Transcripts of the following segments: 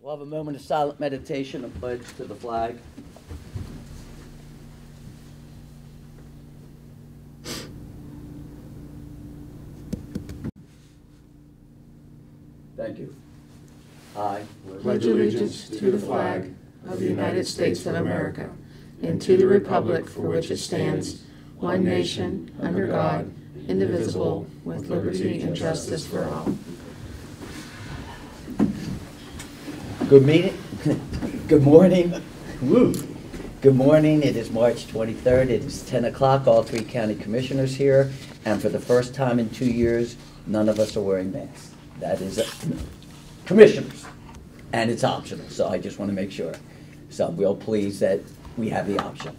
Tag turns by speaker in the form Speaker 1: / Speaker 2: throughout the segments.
Speaker 1: We'll have a moment of silent meditation a pledge to the flag. Thank you. I
Speaker 2: pledge allegiance to the flag of the United States of America and to the republic for which it stands, one nation, under God, indivisible, with liberty and justice for all.
Speaker 1: Good meeting, good morning. Woo. Good morning, it is March 23rd, it is 10 o'clock, all three county commissioners here, and for the first time in two years, none of us are wearing masks. That is, uh, commissioners, and it's optional, so I just want to make sure. So I'm real pleased that we have the option.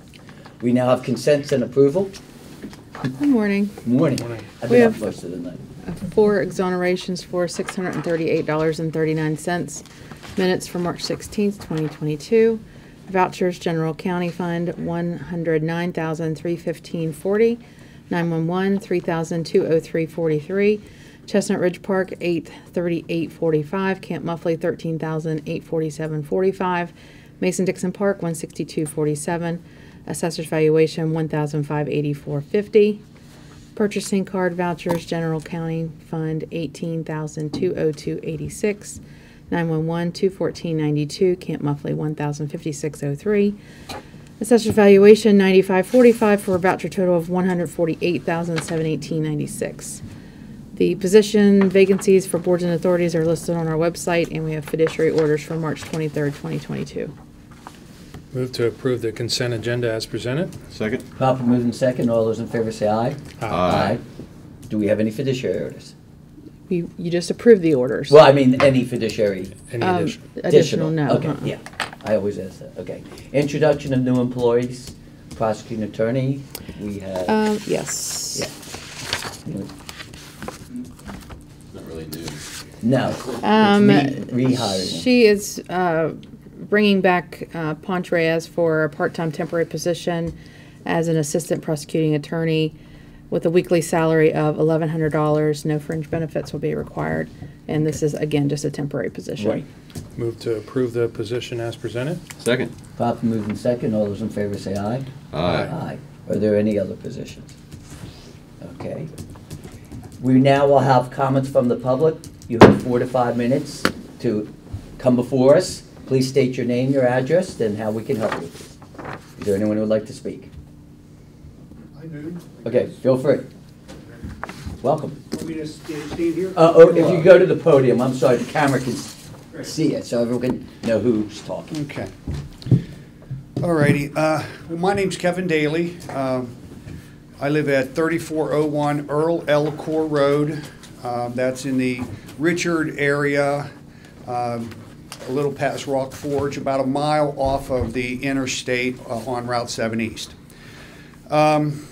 Speaker 1: We now have consents and approval.
Speaker 3: Good morning.
Speaker 1: Morning. I've
Speaker 3: We
Speaker 1: been up
Speaker 3: have-
Speaker 1: most of the night.
Speaker 3: Four exonerations for $638.39. Minutes for March 16th, 2022. Vouchers, General County Fund, $109,315.40. 911, $3,203.43. Chestnut Ridge Park, $838.45. Camp Muffly, $13,847.45. Mason-Dixon Park, $162.47. Assessor's valuation, $1,584.50. Purchasing card vouchers, general county fund eighteen thousand two oh two eighty-six. Nine-one-one, two fourteen ninety-two, Camp Muffly, one thousand fifty-six oh three. Assessor's valuation ninety-five forty-five for a voucher total of one hundred forty-eight thousand seven eighteen ninety-six. The position vacancies for boards and authorities are listed on our website, and we have fiduciary orders for March twenty-third, twenty twenty-two.
Speaker 4: Move to approve the consent agenda as presented.
Speaker 5: Second?
Speaker 1: Proper moved in second, all those in favor say aye.
Speaker 5: Aye.
Speaker 1: Do we have any fiduciary orders?
Speaker 3: You, you just approved the orders.
Speaker 1: Well, I mean, any fiduciary
Speaker 4: Any
Speaker 3: Um,
Speaker 4: addition?
Speaker 3: Additional, no.
Speaker 1: Okay,
Speaker 3: uh-uh.
Speaker 1: yeah, I always ask that, okay. Introduction of new employees, prosecuting attorney, we have,
Speaker 3: Um, yes.
Speaker 1: yeah.
Speaker 5: Not really new.
Speaker 1: No. it's
Speaker 3: Um,
Speaker 1: re- Rehiring.
Speaker 3: She is uh, bringing back uh, Ponch for a part-time temporary position as an assistant prosecuting attorney with a weekly salary of eleven hundred dollars. No fringe benefits will be required, and this is again just a temporary position.
Speaker 1: Right.
Speaker 4: Move to approve the position as presented.
Speaker 5: Second?
Speaker 1: Proper moved in second, all those in favor say aye.
Speaker 5: Aye.
Speaker 1: Aye. Are there any other positions? Okay. We now will have comments from the public. You have four to five minutes to come before us. Please state your name, your address, and how we can help you. Is there anyone who would like to speak?
Speaker 6: I do.
Speaker 1: Okay, feel free. Welcome.
Speaker 6: Want me to stand stand here?
Speaker 1: Uh, oh, if you go to the podium, I'm sorry, the camera can s- see it, so everyone can know who's talking.
Speaker 6: Okay. All righty. Uh, Well, my name's Kevin Daly. Um, I live at 3401 Earl L. Core Road. Um, That's in the Richard area, um, a little past Rock Forge, about a mile off of the interstate uh, on Route 7 East. Um,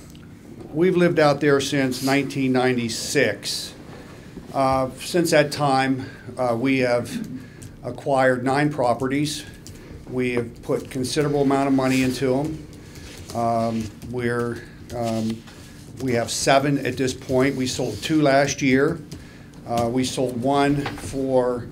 Speaker 6: We've lived out there since 1996. Uh, Since that time, uh, we have acquired nine properties. We have put considerable amount of money into them. Um, We're, um, we have seven at this point. We sold two last year. Uh, We sold one for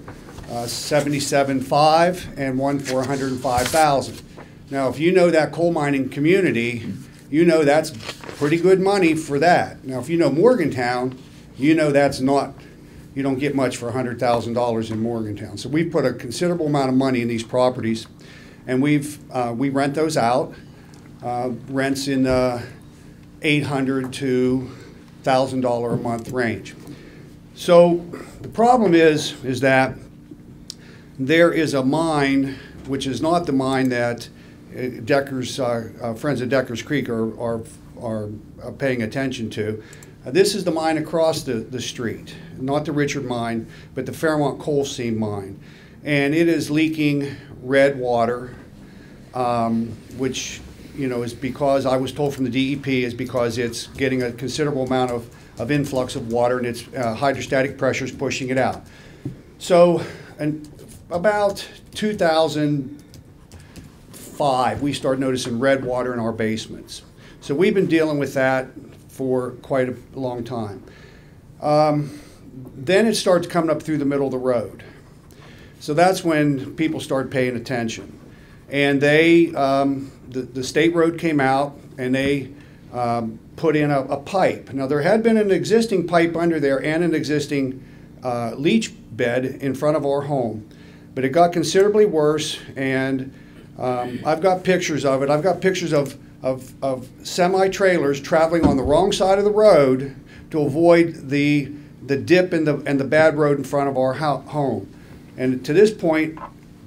Speaker 6: uh, 77.5 and one for 105,000. Now, if you know that coal mining community, you know that's pretty good money for that. Now, if you know Morgantown, you know that's not, you don't get much for hundred thousand dollars in Morgantown. So we've put a considerable amount of money in these properties, and we've, uh, we rent those out. Uh, rents in the eight hundred to thousand dollar a month range. So the problem is, is that there is a mine, which is not the mine that Decker's, uh, uh, Friends at Decker's Creek are, are, are uh, paying attention to. This is the mine across the, the street, not the Richard mine, but the Fairmont Coal Seam mine. And it is leaking red water, um, which, you know, is because, I was told from the DEP, is because it's getting a considerable amount of, of influx of water and its uh, hydrostatic pressure is pushing it out. So, and about 2005, we started noticing red water in our basements. So we've been dealing with that for quite a long time. Um, then it starts coming up through the middle of the road. So that's when people start paying attention. And they, um, the, the state road came out and they um, put in a, a pipe. Now, there had been an existing pipe under there and an existing uh, leach bed in front of our home. But it got considerably worse, and um, I've got pictures of it. I've got pictures of, of, of semi trailers traveling on the wrong side of the road to avoid the, the dip and the, and the bad road in front of our home. And to this point,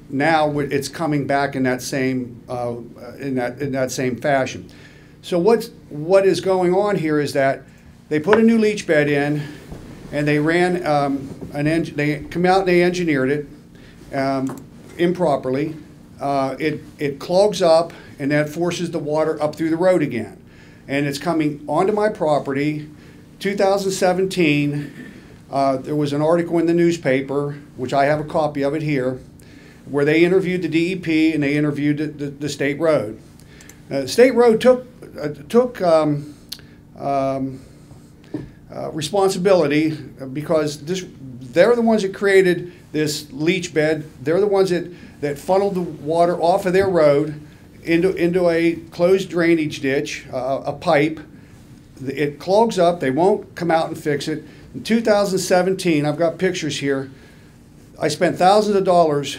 Speaker 6: now it's coming back in that same, uh, in that, in that same fashion. So what's, what is going on here is that they put a new leach bed in, and they ran um, an they come out and they engineered it um, improperly. Uh, it it clogs up, and that forces the water up through the road again, and it's coming onto my property. 2017, uh, there was an article in the newspaper, which I have a copy of it here, where they interviewed the DEP and they interviewed the, the, the state road. Uh, state road took uh, took um, um, uh, responsibility because this they're the ones that created this leach bed. They're the ones that, that funneled the water off of their road into into a closed drainage ditch, uh, a pipe. It clogs up. They won't come out and fix it. In 2017, I've got pictures here. I spent thousands of dollars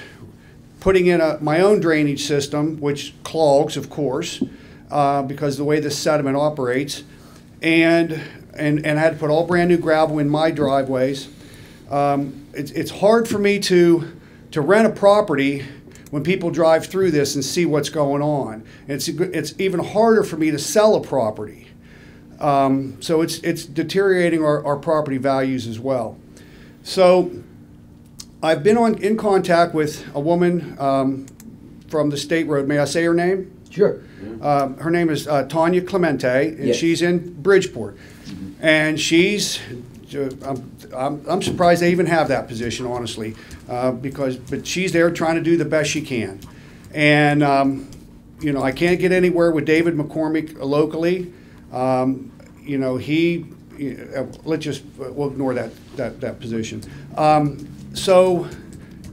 Speaker 6: putting in a, my own drainage system, which clogs, of course, uh, because the way the sediment operates, and and and I had to put all brand new gravel in my driveways. Um, it's it's hard for me to to rent a property when people drive through this and see what's going on. It's it's even harder for me to sell a property. Um, so it's it's deteriorating our, our property values as well. So I've been on in contact with a woman um, from the state road. May I say her name?
Speaker 1: Sure.
Speaker 6: Um, her name is uh, Tanya Clemente, and
Speaker 1: Yes.
Speaker 6: she's in Bridgeport. And she's, I'm, I'm, surprised they even have that position, honestly, uh, because but she's there trying to do the best she can. And um, you know, I can't get anywhere with David McCormick locally. Um, you know, he. Uh, let's just we'll ignore that that that position. Um, so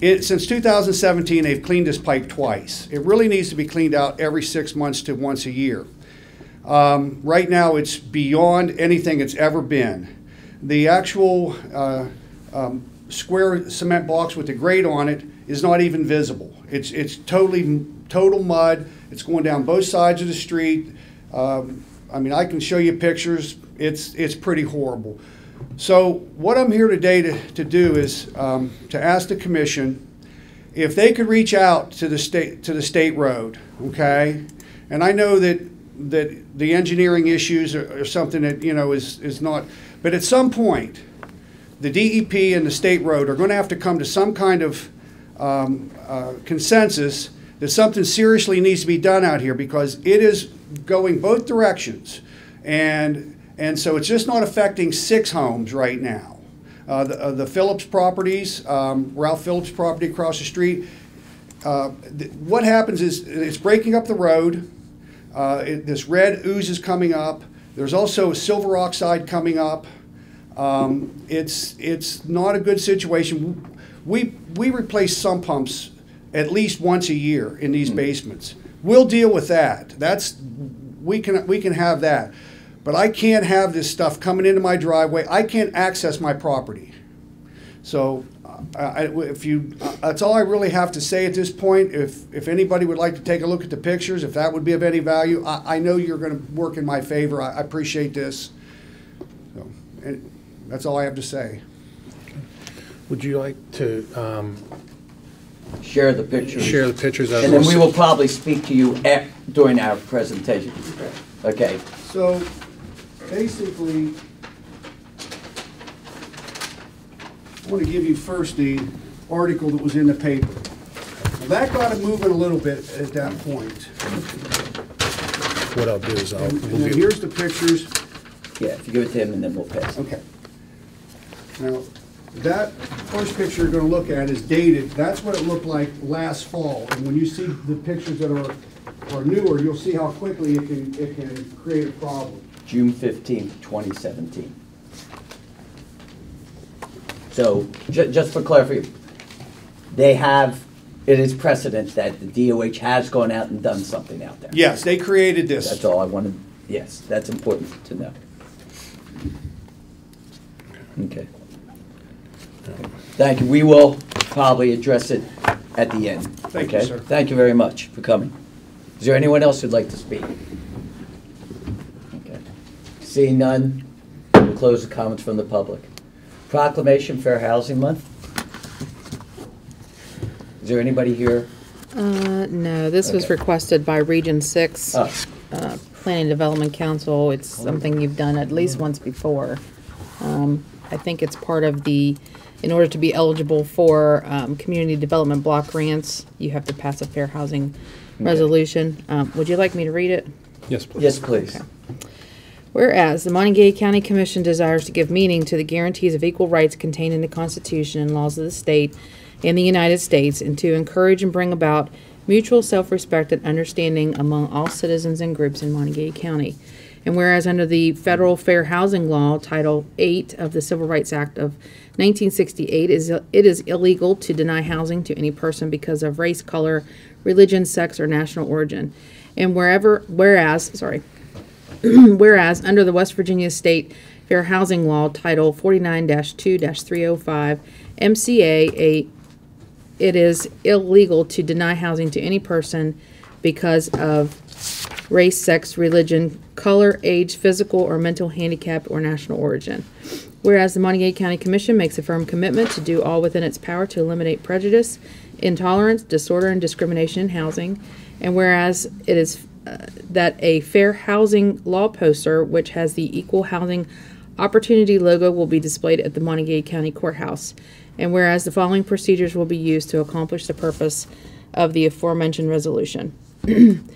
Speaker 6: it, since 2017, they've cleaned this pipe twice. It really needs to be cleaned out every six months to once a year. Um, right now, it's beyond anything it's ever been. The actual uh, um, square cement box with the grate on it is not even visible. It's, it's totally total mud. It's going down both sides of the street. Um, I mean, I can show you pictures. It's, it's pretty horrible. So what I'm here today to, to do is um, to ask the commission if they could reach out to the state to the state road, okay? And I know that that the engineering issues are, are something that you know is is not, but at some point, the DEP and the state road are going to have to come to some kind of um, uh, consensus that something seriously needs to be done out here because it is going both directions, and and so it's just not affecting six homes right now. Uh, the, uh, the Phillips properties, um, Ralph Phillips property across the street. Uh, what happens is it's breaking up the road. Uh, it, this red ooze is coming up. There's also silver oxide coming up. Um, it's it's not a good situation. We we replace sump pumps at least once a year in these basements. We'll deal with that. That's we can we can have that. But I can't have this stuff coming into my driveway. I can't access my property. So, uh, I, if you, uh, that's all I really have to say at this point. If, if anybody would like to take a look at the pictures, if that would be of any value, I, I know you're gonna work in my favor. I, I appreciate this. So, and that's all I have to say.
Speaker 4: Would you like to um,
Speaker 1: Share the pictures.
Speaker 4: share the pictures of
Speaker 1: And then we will probably speak to you a- during our presentation. Okay.
Speaker 6: So, basically, I want to give you first the article that was in the paper. Now, That got it moving a little bit at that point.
Speaker 4: What I'll do is I'll,
Speaker 6: And
Speaker 4: we'll
Speaker 6: and then
Speaker 4: give-
Speaker 6: here's the pictures.
Speaker 1: Yeah, if you give it to him and then we'll pass.
Speaker 6: Okay. Now, that first picture you're gonna look at is dated, that's what it looked like last fall. And when you see the pictures that are, are newer, you'll see how quickly it can, it can create a problem.
Speaker 1: June fifteenth, twenty seventeen. So, ju- just for clarification, they have, it is precedent that the DOH has gone out and done something out there.
Speaker 6: Yes, they created this.
Speaker 1: That's all I wanted, yes, that's important to know. Okay. Thank you. We will probably address it at the end.
Speaker 6: Thank you, sir.
Speaker 1: Thank you very much for coming. Is there anyone else who'd like to speak? Okay. Seeing none, we'll close the comments from the public. Proclamation Fair Housing Month. Is there anybody here?
Speaker 3: Uh, no, this was requested by Region Six,
Speaker 1: Oh,
Speaker 3: uh, Planning Development Council. It's something you've done at least once before. Um, I think it's part of the, in order to be eligible for, um, community development block grants, you have to pass a fair housing resolution. Um, would you like me to read it?
Speaker 4: Yes, please.
Speaker 1: yes, please.
Speaker 3: Whereas the Monongalia County Commission desires to give meaning to the guarantees of equal rights contained in the Constitution and laws of the state and the United States, and to encourage and bring about mutual self-respect and understanding among all citizens and groups in Monongalia County. And whereas under the Federal Fair Housing Law, Title 8 of the Civil Rights Act of 1968, is it is illegal to deny housing to any person because of race, color, religion, sex, or national origin. And wherever, whereas, sorry, Whereas, under the West Virginia State Fair Housing Law, Title 49-2-305, MCA, a, it is illegal to deny housing to any person because of race, sex, religion, color, age, physical or mental handicap, or national origin. Whereas the Monongalia County Commission makes a firm commitment to do all within its power to eliminate prejudice, intolerance, disorder, and discrimination in housing, and whereas it is uh, that a fair housing law poster, which has the equal housing opportunity logo, will be displayed at the Monongalia County Courthouse, and whereas the following procedures will be used to accomplish the purpose of the aforementioned resolution.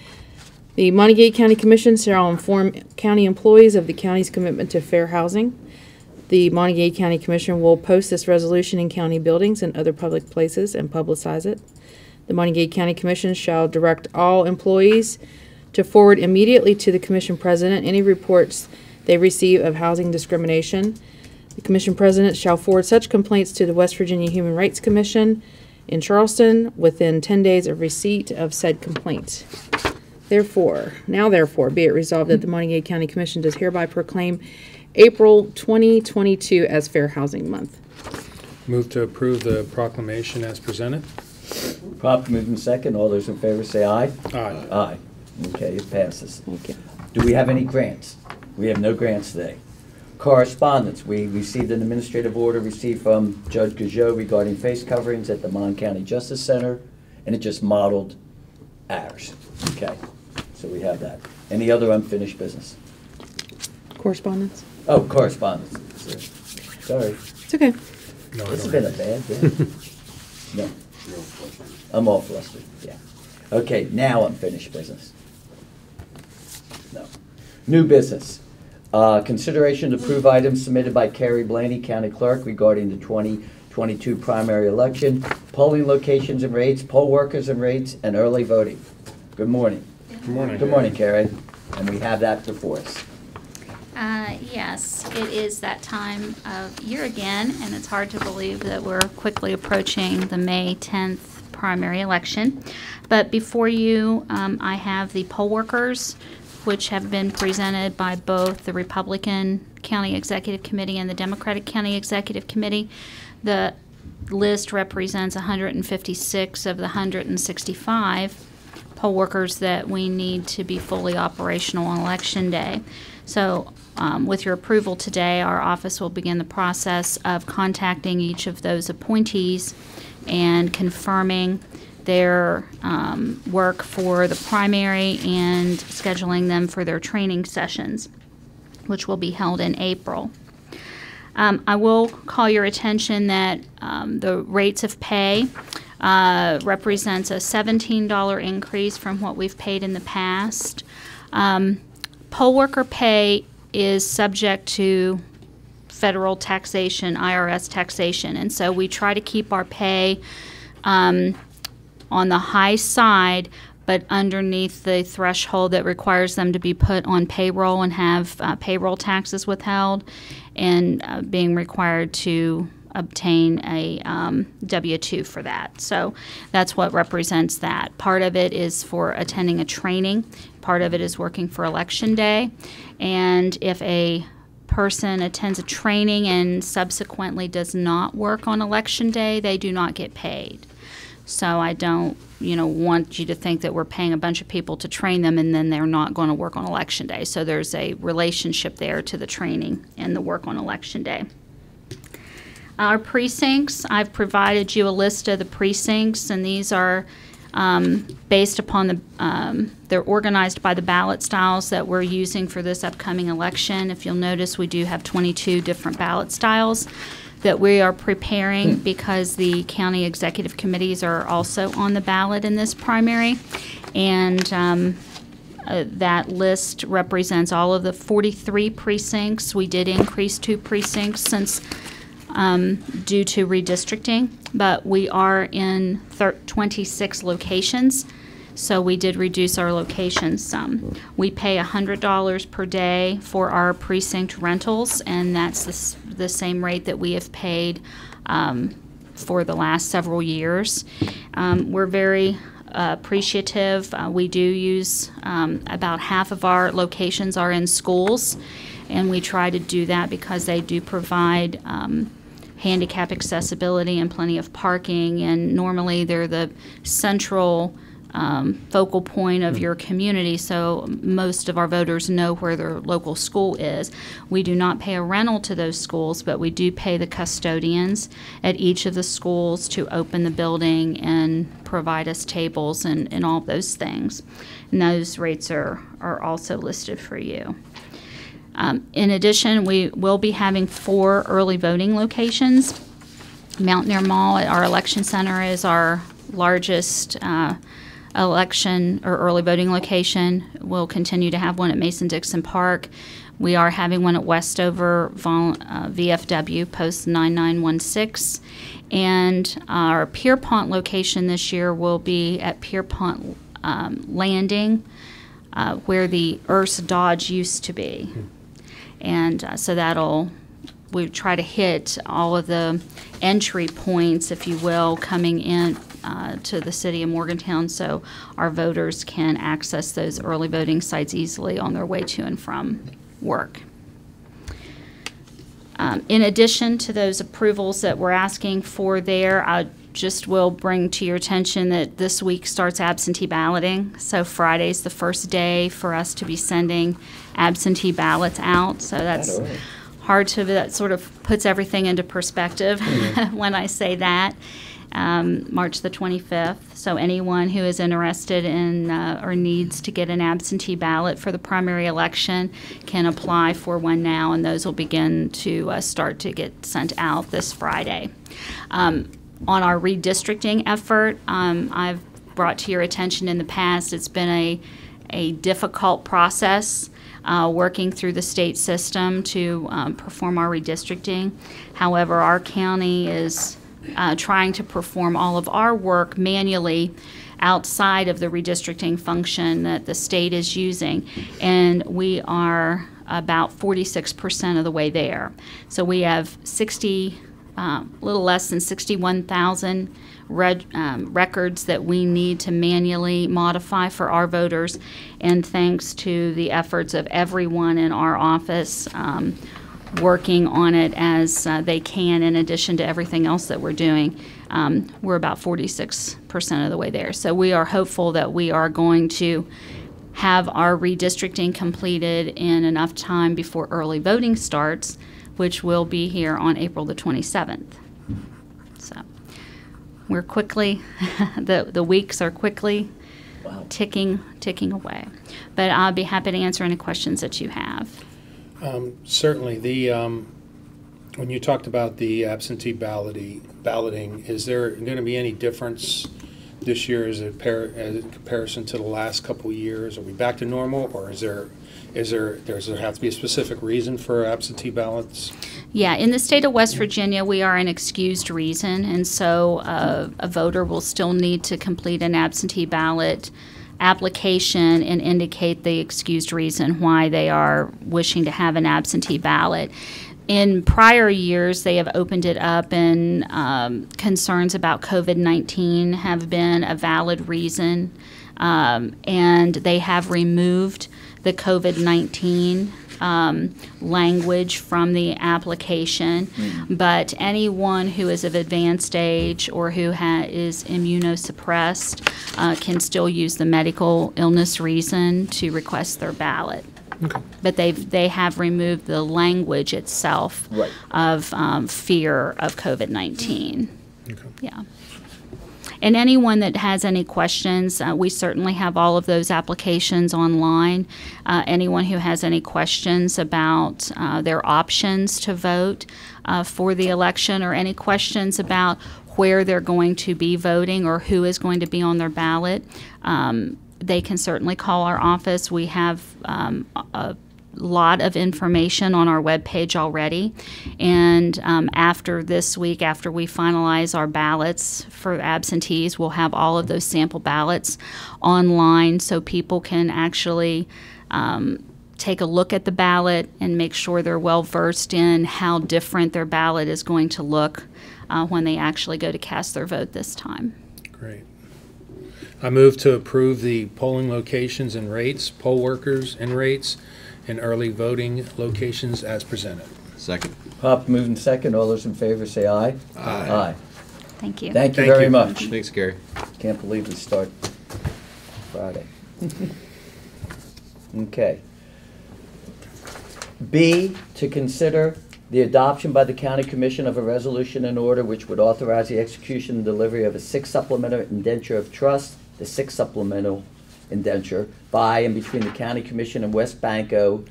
Speaker 3: The Monongalia County Commission shall inform county employees of the county's commitment to fair housing. The Monongalia County Commission will post this resolution in county buildings and other public places and publicize it. The Monongalia County Commission shall direct all employees to forward immediately to the commission president any reports they receive of housing discrimination. The commission president shall forward such complaints to the West Virginia Human Rights Commission in Charleston within 10 days of receipt of said complaint. Therefore, now therefore, be it resolved that the Monongalia County Commission does hereby proclaim April 2022 as Fair Housing Month.
Speaker 4: Move to approve the proclamation as presented.
Speaker 1: Prop moved in second. All those in favor say aye.
Speaker 4: Aye.
Speaker 1: Aye. Okay, it passes.
Speaker 3: Thank you.
Speaker 1: Do we have any grants? We have no grants today. Correspondence, we received an administrative order received from Judge Gaujot regarding face coverings at the Mon County Justice Center, and it just modeled ours. Okay, so we have that. Any other unfinished business?
Speaker 3: Correspondence?
Speaker 1: Oh, correspondence. Sorry,
Speaker 3: It's okay.
Speaker 4: No, I
Speaker 1: it's
Speaker 4: don't
Speaker 1: been a
Speaker 4: have-
Speaker 1: bad day. No. I'm all flustered, yeah. Okay, now unfinished business. No. New business. Uh, Consideration to approve items submitted by Carye Blaney, County Clerk, regarding the 2022 primary election, polling locations and rates, poll workers and rates, and early voting. Good morning.
Speaker 4: Good morning.
Speaker 1: Good morning, Carye. And we have that before us.
Speaker 5: Uh, Yes, it is that time of year again, and it's hard to believe that we're quickly approaching the May 10th primary election. But before you, um, I have the poll workers, which have been presented by both the Republican County Executive Committee and the Democratic County Executive Committee. The list represents 156 of the 165 poll workers that we need to be fully operational on election day. So, um, with your approval today, our office will begin the process of contacting each of those appointees and confirming their um, work for the primary and scheduling them for their training sessions, which will be held in April. Um, I will call your attention that um, the rates of pay uh, represents a $17 increase from what we've paid in the past. Um, poll worker pay is subject to federal taxation, IRS taxation, and so we try to keep our pay um, on the high side, but underneath the threshold that requires them to be put on payroll and have uh, payroll taxes withheld, and uh, being required to obtain a um, W-2 for that. So that's what represents that. Part of it is for attending a training. Part of it is working for Election Day. And if a person attends a training and subsequently does not work on Election Day, they do not get paid. So I don't, you know, want you to think that we're paying a bunch of people to train them and then they're not going to work on election day. So there's a relationship there to the training and the work on election day. Our precincts, I've provided you a list of the precincts, and these are um, based upon the, um, they're organized by the ballot styles that we're using for this upcoming election. If you'll notice, we do have 22 different ballot styles that we are preparing because the county executive committees are also on the ballot in this primary. And um, uh, that list represents all of the 43 precincts. We did increase two precincts since um, due to redistricting, but we are in thir- 26 locations. So we did reduce our locations some. We pay $100 per day for our precinct rentals, and that's the, the same rate that we have paid um, for the last several years. Um, we're very uh, appreciative. Uh, we do use um, about half of our locations are in schools, and we try to do that because they do provide um, handicap accessibility and plenty of parking. And normally they're the central um, focal point of your community, so most of our voters know where their local school is. We do not pay a rental to those schools, but we do pay the custodians at each of the schools to open the building and provide us tables and, and all those things. And those rates are, are also listed for you. Um, in addition, we will be having four early voting locations. Mountaineer Mall at our election center is our largest uh, election or early voting location. We'll continue to have one at Mason Dixon Park. We are having one at Westover uh, VFW Post 9916. And our Pierpont location this year will be at Pierpont um, Landing, uh, where the Urse Dodge used to be. And uh, so that'll, we try to hit all of the entry points, if you will, coming in uh, to the city of Morgantown so our voters can access those early voting sites easily on their way to and from work. Um, In addition to those approvals that we're asking for there, I just will bring to your attention that this week starts absentee balloting. So Friday's the first day for us to be sending absentee ballots out. So that's hard to, that sort of puts everything into perspective when I say that. Um, March the 25th. So anyone who is interested in uh, or needs to get an absentee ballot for the primary election can apply for one now, and those will begin to uh, start to get sent out this Friday. Um, on our redistricting effort, um, I've brought to your attention in the past, it's been a, a difficult process uh, working through the state system to um, perform our redistricting. However, our county is uh, trying to perform all of our work manually outside of the redistricting function that the state is using. And we are about 46% of the way there. So we have 60, uh, a little less than 61,000 um, records that we need to manually modify for our voters. And thanks to the efforts of everyone in our office, um, working on it as uh, they can, in addition to everything else that we're doing. Um, we're about 46% of the way there. So we are hopeful that we are going to have our redistricting completed in enough time before early voting starts, which will be here on April the 27th. So we're quickly, the, the weeks are quickly
Speaker 1: Wow.
Speaker 5: ticking ticking away. But I'll be happy to answer any questions that you have.
Speaker 4: Um, Certainly, the, um, when you talked about the absentee balloting, balloting, is there going to be any difference this year as a par, as in comparison to the last couple years? Are we back to normal, or is there, is there, does there have to be a specific reason for absentee ballots?
Speaker 5: Yeah, in the state of West Virginia, we are an excused reason, and so uh, a voter will still need to complete an absentee ballot application and indicate the excused reason why they are wishing to have an absentee ballot. in prior years, they have opened it up, and um, concerns about COVID 19 have been a valid reason. Um, and they have removed the COVID 19 um, language from the application. But anyone who is of advanced age or who ha- is immunosuppressed uh, can still use the medical illness reason to request their ballot. But they've, they have removed the language itself
Speaker 1: Right.
Speaker 5: of um, fear of COVID-19.
Speaker 4: Okay.
Speaker 5: Yeah. And anyone that has any questions, uh, we certainly have all of those applications online. Uh, anyone who has any questions about uh, their options to vote uh, for the election or any questions about where they're going to be voting or who is going to be on their ballot, um, they can certainly call our office. We have um, a lot of information on our webpage already. And um, after this week, after we finalize our ballots for absentees, we'll have all of those sample ballots online so people can actually um, take a look at the ballot and make sure they're well versed in how different their ballot is going to look uh, when they actually go to cast their vote this time.
Speaker 4: Great. I move to approve the polling locations and rates, poll workers and rates, and early voting locations as presented.
Speaker 7: Second.
Speaker 1: Pop moving second. All those in favor say aye. Aye.
Speaker 5: Thank you.
Speaker 1: Thank you
Speaker 4: Thank
Speaker 1: very
Speaker 4: you.
Speaker 1: much.
Speaker 7: Thanks, Gary.
Speaker 1: Can't believe we start Friday. Okay. B, to consider the adoption by the county commission of a resolution and order which would authorize the execution and delivery of a six supplemental indenture of trust, the six supplemental indenture by and between the county commission and WesBanco,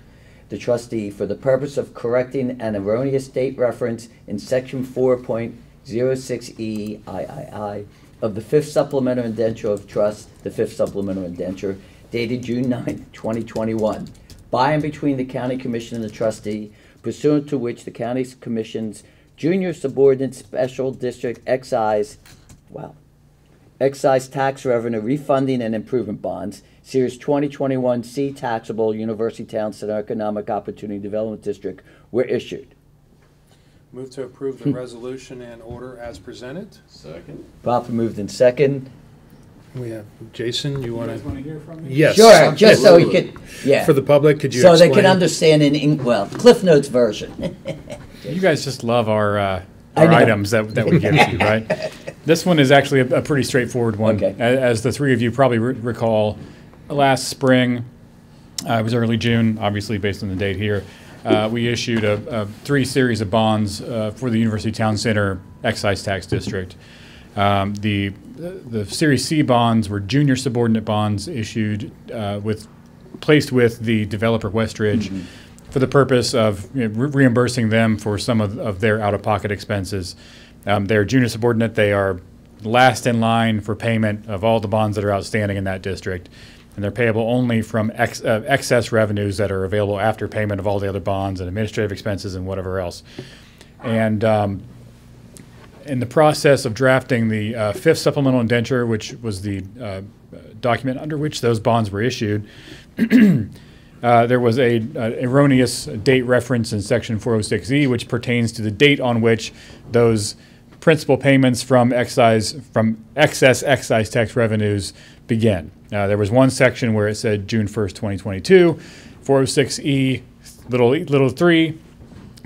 Speaker 1: the trustee, for the purpose of correcting an erroneous date reference in section four point zero six E III of the fifth supplemental indenture of trust, the fifth supplemental indenture dated June 9, twenty twenty-one, by and between the county commission and the trustee pursuant to which the county commission's junior subordinate special district excise, wow, excise tax revenue refunding and improvement bonds, Series 2021 C taxable University Town Center Economic Opportunity Development District were issued.
Speaker 4: Move to approve the resolution and order as presented.
Speaker 7: Second.
Speaker 1: Proper moved in second.
Speaker 4: We have, Jason, you want
Speaker 8: want
Speaker 4: to?
Speaker 8: to hear from me?
Speaker 4: Yes.
Speaker 1: Sure, just so we could, yeah.
Speaker 4: For the public, could you
Speaker 1: So they can understand in, in, well, Cliff Notes version.
Speaker 8: You guys just love our, uh,
Speaker 1: I
Speaker 8: our items that, that we give you, right? This one is actually a, a pretty straightforward one.
Speaker 1: Okay.
Speaker 8: As, the three of you probably re- recall, last spring, uh, it was early June, obviously based on the date here, uh, we issued a, a three series of bonds uh, for the University Town Center Excise Tax District. Um, the the Series C bonds were junior subordinate bonds issued uh, with placed with the developer Westridge for the purpose of you know, re- reimbursing them for some of, of their out of pocket expenses. Um, they're junior subordinate. They are last in line for payment of all the bonds that are outstanding in that district. And they're payable only from ex, uh, excess revenues that are available after payment of all the other bonds and administrative expenses and whatever else. And um, in the process of drafting the uh, fifth supplemental indenture, which was the uh, document under which those bonds were issued, uh, there was a uh, erroneous date reference in section 406E, which pertains to the date on which those principal payments from excise from excess excise tax revenues begin. Uh, there was one section where it said June 1st, 2022. 406E, little little three,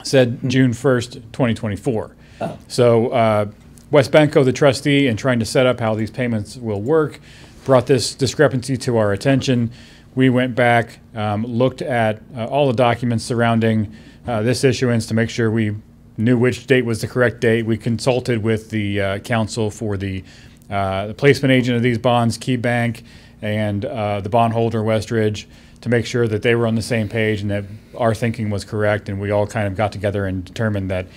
Speaker 8: said June 1st, 2024. So uh, WesBanco, the trustee, in trying to set up how these payments will work, brought this discrepancy to our attention. We went back, um, looked at uh, all the documents surrounding uh, this issuance to make sure we knew which date was the correct date. We consulted with the uh, counsel for the, uh, the placement agent of these bonds, KeyBank, and uh, the bondholder, Westridge, to make sure that they were on the same page and that our thinking was correct. And we all kind of got together and determined that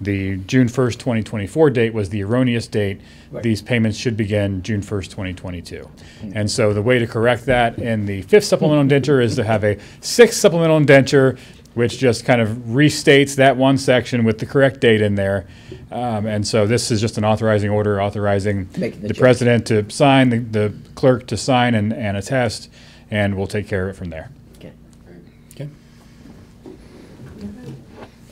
Speaker 8: the June 1st, 2024 date was the erroneous date. These payments should begin June 1st, 2022. And so the way to correct that in the fifth supplemental indenture is to have a sixth supplemental indenture, which just kind of restates that one section with the correct date in there. Um, and so this is just an authorizing order authorizing
Speaker 1: Making the
Speaker 8: the president to sign, the, the clerk to sign and, and attest, and we'll take care of it from there.
Speaker 1: Okay.
Speaker 4: Okay.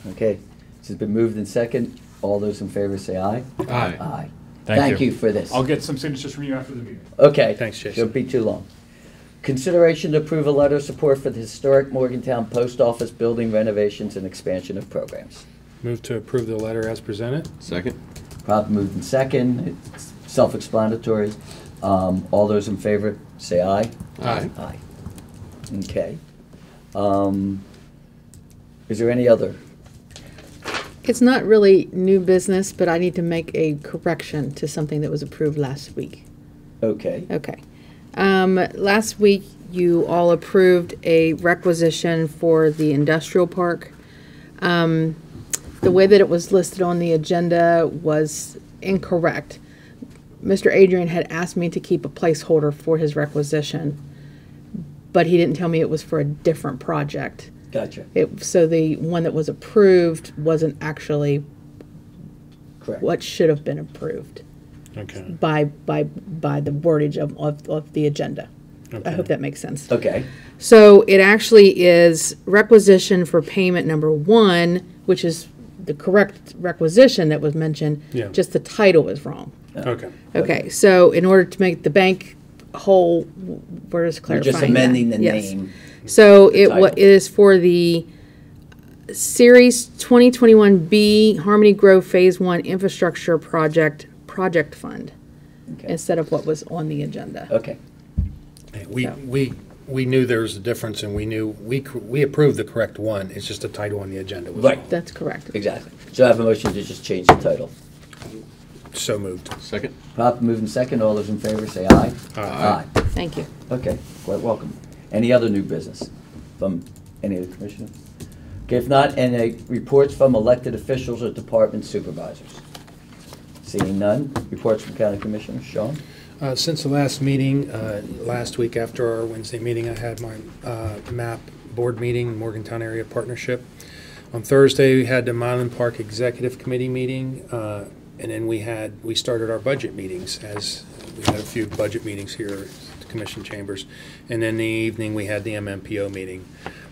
Speaker 1: Okay, this has been moved in second. All those in favor say aye.
Speaker 4: Aye.
Speaker 1: Aye.
Speaker 8: Thank
Speaker 1: Thank
Speaker 8: you.
Speaker 1: you for this.
Speaker 8: I'll get some signatures from you after the meeting.
Speaker 1: Okay.
Speaker 4: Thanks, Jason.
Speaker 1: Shouldn't be too long. Consideration to approve a letter of support for the historic Morgantown Post Office building renovations and expansion of programs.
Speaker 4: Move to approve the letter as presented?
Speaker 7: Second?
Speaker 1: Prop moved in second, it's self-explanatory. Um, all those in favor, say aye.
Speaker 7: Aye.
Speaker 1: Aye. Okay. Um, is there any other?
Speaker 3: It's not really new business, but I need to make a correction to something that was approved last week.
Speaker 1: Okay,
Speaker 3: Okay. Um, last week, you all approved a requisition for the industrial park. Um, the way that it was listed on the agenda was incorrect. Mr. Adrian had asked me to keep a placeholder for his requisition, but he didn't tell me it was for a different project.
Speaker 1: Gotcha,
Speaker 3: It, so the one that was approved wasn't actually
Speaker 1: correct.
Speaker 3: what should have been approved
Speaker 4: Okay.
Speaker 3: by, by, by the wordage of, of, of the agenda. I hope that makes sense.
Speaker 1: Okay,
Speaker 3: So it actually is requisition for payment number one, which is the correct requisition that was mentioned.
Speaker 4: Yeah.
Speaker 3: Just the title was wrong. Oh.
Speaker 4: Okay.
Speaker 3: Okay, so in order to make the bank whole, we're just
Speaker 1: we're
Speaker 3: clarifying
Speaker 1: just
Speaker 3: that.
Speaker 1: amending the
Speaker 3: Yes.
Speaker 1: name.
Speaker 3: So
Speaker 1: The
Speaker 3: it wa-
Speaker 1: title.
Speaker 3: for the Series 2021B Harmony Grove Phase 1 Infrastructure Project, Project Fund,
Speaker 1: Okay,
Speaker 3: instead of what was on the agenda.
Speaker 1: okay,
Speaker 4: We,
Speaker 3: So-
Speaker 4: we, we knew there was a difference and we knew, we, cr- we approved the correct one. It's just the title on the agenda was
Speaker 1: Right.
Speaker 4: wrong.
Speaker 3: That's correct.
Speaker 1: exactly. So I have a motion to just change the title.
Speaker 4: So moved.
Speaker 7: Second?
Speaker 1: Prop moved in second, all those in favor say aye.
Speaker 4: Aye.
Speaker 3: Thank you.
Speaker 1: Okay, quite welcome. Any other new business from any of the commissioners? Okay, if not, any reports from elected officials or department supervisors? Seeing none, reports from county commissioners, Sean?
Speaker 4: Uh, Since the last meeting, uh, last week after our Wednesday meeting, I had my uh, MAP board meeting, Morgantown Area Partnership. On Thursday, we had the Mylan Park Executive Committee meeting, uh, and then we had, we started our budget meetings, as we had a few budget meetings here commission chambers. And in the evening, we had the MMPO meeting.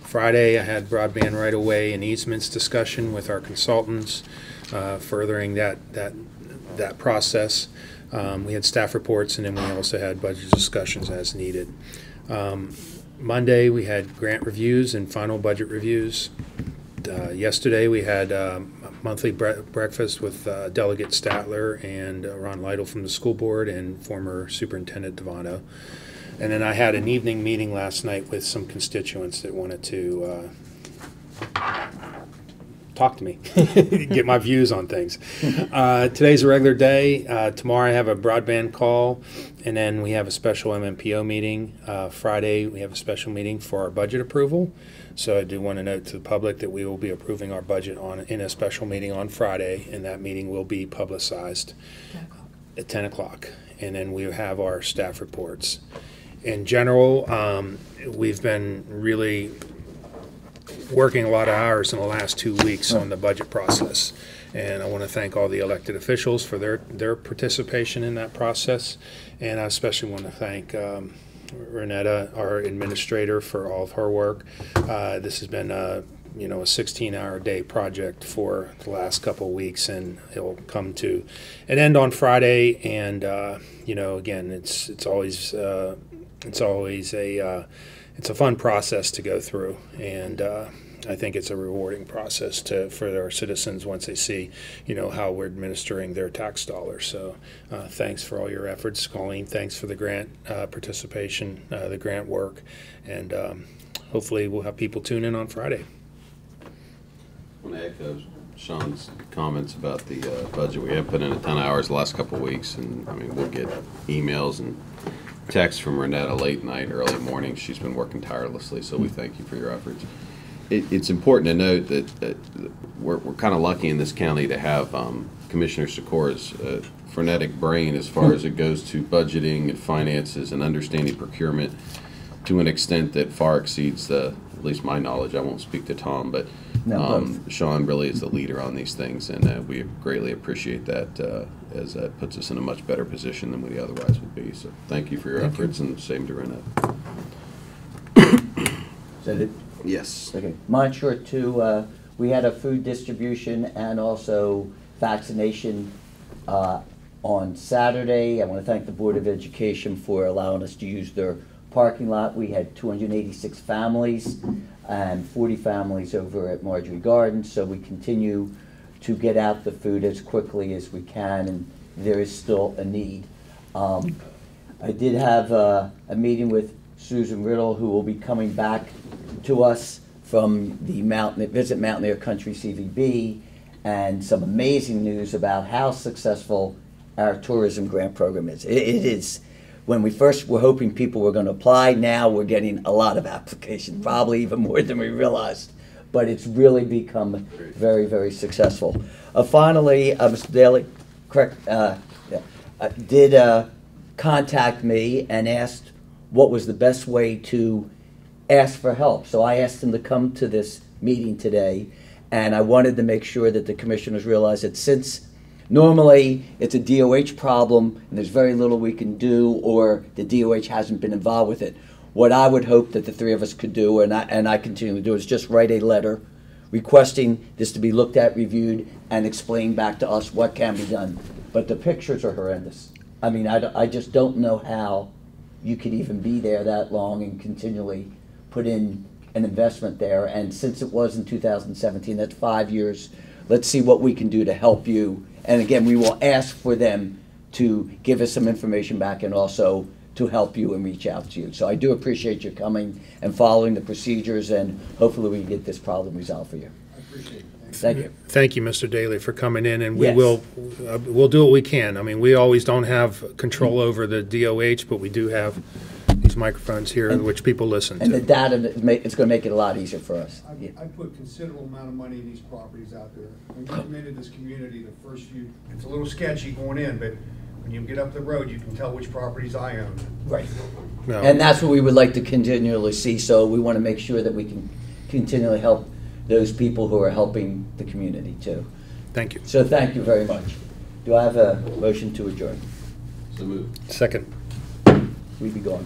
Speaker 4: Friday, I had broadband right-of-way and easements discussion with our consultants, uh, furthering that, that, that process. Um, We had staff reports, and then we also had budget discussions as needed. Um, Monday, we had grant reviews and final budget reviews. Uh, Yesterday, we had um, monthly bre- breakfast with uh, Delegate Statler and uh, Ron Lytle from the school board and former Superintendent Devono. And then I had an evening meeting last night with some constituents that wanted to uh, talk to me, get my views on things. Uh, today's a regular day. Uh, tomorrow I have a broadband call, and then we have a special MMPO meeting. Uh, Friday we have a special meeting for our budget approval. So I do want to note to the public that we will be approving our budget on in a special meeting on Friday, and that meeting will be publicized at 10 o'clock. And then we have our staff reports. In general, um, we've been really working a lot of hours in the last two weeks on the budget process. And I want to thank all the elected officials for their, their participation in that process. And I especially want to thank um, Renetta, our administrator, for all of her work. Uh, This has been a, you know, a 16-hour day project for the last couple of weeks, and it'll come to an end on Friday. And, uh, you know, again, it's, it's always, uh, it's always a, uh, it's a fun process to go through, and uh, I think it's a rewarding process to for our citizens once they see, you know, how we're administering their tax dollars. So, uh, thanks for all your efforts, Colleen. Thanks for the grant uh, participation, uh, the grant work, and um, hopefully we'll have people tune in on Friday.
Speaker 7: I want to echo Sean's comments about the uh, budget. We have put in a ton of hours the last couple of weeks, and, I mean, we'll get emails and texts from Renetta late night, early morning. She's been working tirelessly, so we thank you for your efforts. It, it's important to note that, that we're, we're kind of lucky in this county to have um, Commissioner Sikora's uh, frenetic brain as far as it goes to budgeting and finances and understanding procurement to an extent that far exceeds the, at least my knowledge. I won't speak to Tom, but
Speaker 1: No,
Speaker 7: um, Sean really is the leader on these things, and uh, we greatly appreciate that uh, as that puts us in a much better position than we otherwise would be. So thank you for your efforts, and same to Renette.
Speaker 1: Is that it?
Speaker 7: Yes.
Speaker 1: Okay, short too, uh, we had a food distribution and also vaccination uh, on Saturday. I want to thank the Board of Education for allowing us to use their parking lot. We had 286 families and 40 families over at Marjorie Gardens, so we continue to get out the food as quickly as we can, and there is still a need. Um, I did have uh, a meeting with Susan Riddle, who will be coming back to us from the Mountain, Visit Mountaineer Country CVB, and some amazing news about how successful our tourism grant program is. It- it is, when we first were hoping people were going to apply, now we're getting a lot of applications, probably even more than we realized. But it's really become very, very successful. Uh, Finally, uh, Mr. Daly, correct, uh, uh, did uh, contact me and asked what was the best way to ask for help. So I asked him to come to this meeting today, and I wanted to make sure that the commissioners realized that since normally it's a DOH problem and there's very little we can do, or the DOH hasn't been involved with it, what I would hope that the three of us could do, and I, and I continue to do, is just write a letter requesting this to be looked at, reviewed, and explain back to us what can be done. But the pictures are horrendous. I mean, I, I just don't know how you could even be there that long and continually put in an investment there. And since it was in 2017, that's five years. Let's see what we can do to help you. And again, we will ask for them to give us some information back and also to help you and reach out to you. So I do appreciate you coming and following the procedures, and hopefully we can get this problem resolved for you.
Speaker 6: I appreciate it.
Speaker 1: Thank you.
Speaker 4: Thank you, Mr. Daly, for coming in, and we
Speaker 1: Yes.
Speaker 4: will, uh, we'll do what we can. I mean, we always don't have control over the DOH, but we do have these microphones here, in which people listen
Speaker 1: And the
Speaker 4: to.
Speaker 1: data, is ma- it's going to make it a lot easier for us.
Speaker 6: I, I put considerable amount of money in these properties out there. When we come into this community, the first few, it's a little sketchy going in, but when you get up the road, you can tell which properties I own.
Speaker 1: Right.
Speaker 4: No.
Speaker 1: And that's what we would like to continually see, so we want to make sure that we can continually help those people who are helping the community too.
Speaker 4: Thank you.
Speaker 1: So thank you very much. Do I have a motion to adjourn?
Speaker 7: So moved.
Speaker 4: Second.
Speaker 1: We be gone.